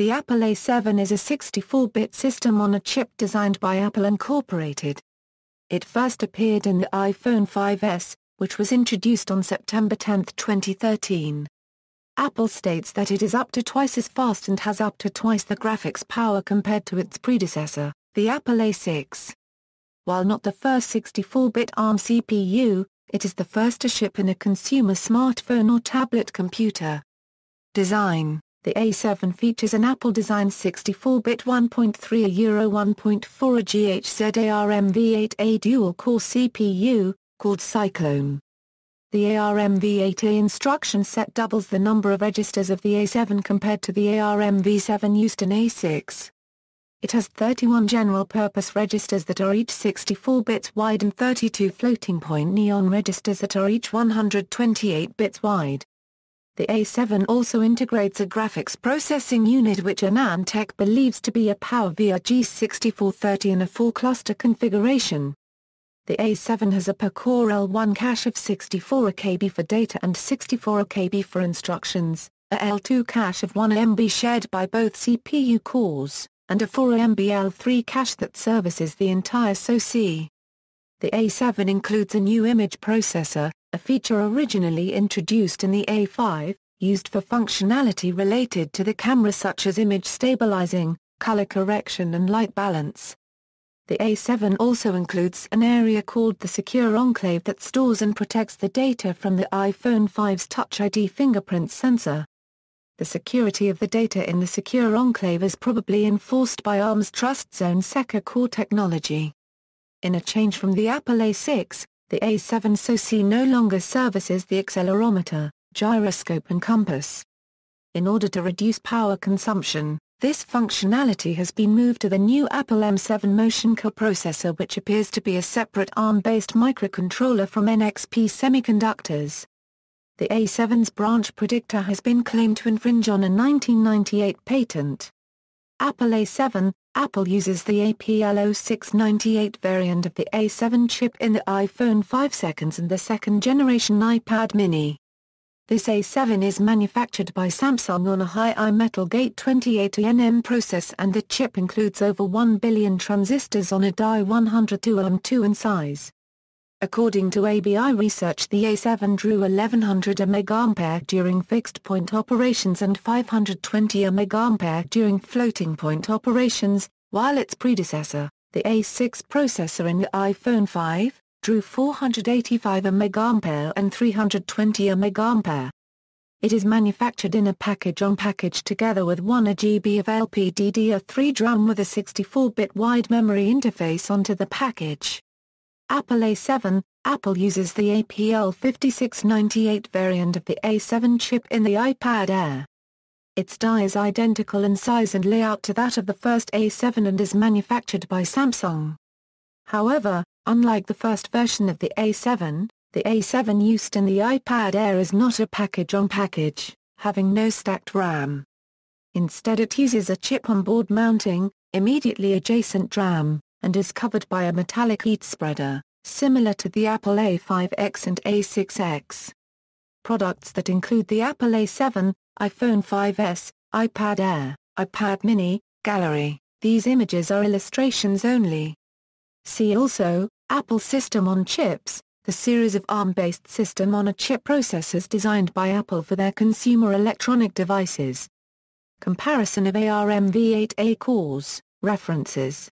The Apple A7 is a 64-bit system on a chip designed by Apple Incorporated. It first appeared in the iPhone 5s, which was introduced on September 10, 2013. Apple states that it is up to twice as fast and has up to twice the graphics power compared to its predecessor, the Apple A6. While not the first 64-bit ARM CPU, it is the first to ship in a consumer smartphone or tablet computer. Design The A7 features an Apple-designed 64-bit 1.3 a Euro 1.4 a GHz ARM V8A dual-core CPU, called Cyclone. The ARM V8A instruction set doubles the number of registers of the A7 compared to the ARM V7 used in A6. It has 31 general-purpose registers that are each 64 bits wide and 32 floating-point neon registers that are each 128 bits wide. The A7 also integrates a graphics processing unit which AnandTech believes to be a PowerVR G6430 in a 4-cluster configuration. The A7 has a per-core L1 cache of 64 KB for data and 64 KB for instructions, a L2 cache of 1 MB shared by both CPU cores and a 4MB-L3 cache that services the entire SoC. The A7 includes a new image processor, a feature originally introduced in the A5, used for functionality related to the camera such as image stabilizing, color correction and light balance. The A7 also includes an area called the Secure Enclave that stores and protects the data from the iPhone 5s Touch ID fingerprint sensor. The security of the data in the secure enclave is probably enforced by ARM's TrustZone SecurCore technology. In a change from the Apple A6, the A7 SoC no longer services the accelerometer, gyroscope and compass. In order to reduce power consumption, this functionality has been moved to the new Apple M7 Motion coprocessor which appears to be a separate ARM-based microcontroller from NXP Semiconductors. The A7's branch predictor has been claimed to infringe on a 1998 patent. Apple A7 Apple uses the APL0698 variant of the A7 chip in the iPhone 5 seconds and the second-generation iPad mini. This A7 is manufactured by Samsung on a high-I metal gate 28nm process and the chip includes over 1 billion transistors on a die 102 mm2 in size. According to ABI research the A7 drew 1100 mAh during fixed-point operations and 520 mAh during floating-point operations, while its predecessor, the A6 processor in the iPhone 5, drew 485 mAh and 320 mAh. It is manufactured in a package-on-package together with 1 GB of LPDDR3 DRAM with a 64-bit wide memory interface onto the package. Apple A7, Apple uses the APL5698 variant of the A7 chip in the iPad Air. Its die is identical in size and layout to that of the first A7 and is manufactured by Samsung. However, unlike the first version of the A7, the A7 used in the iPad Air is not a package-on-package, having no stacked RAM. Instead it uses a chip-on-board mounting, immediately adjacent DRAM and is covered by a metallic heat spreader, similar to the Apple A5X and A6X. Products that include the Apple A7, iPhone 5s, iPad Air, iPad mini, Gallery, these images are illustrations only. See also, Apple System on Chips, the series of ARM-based system-on-a-chip processors designed by Apple for their consumer electronic devices. Comparison of ARM v8A cores, references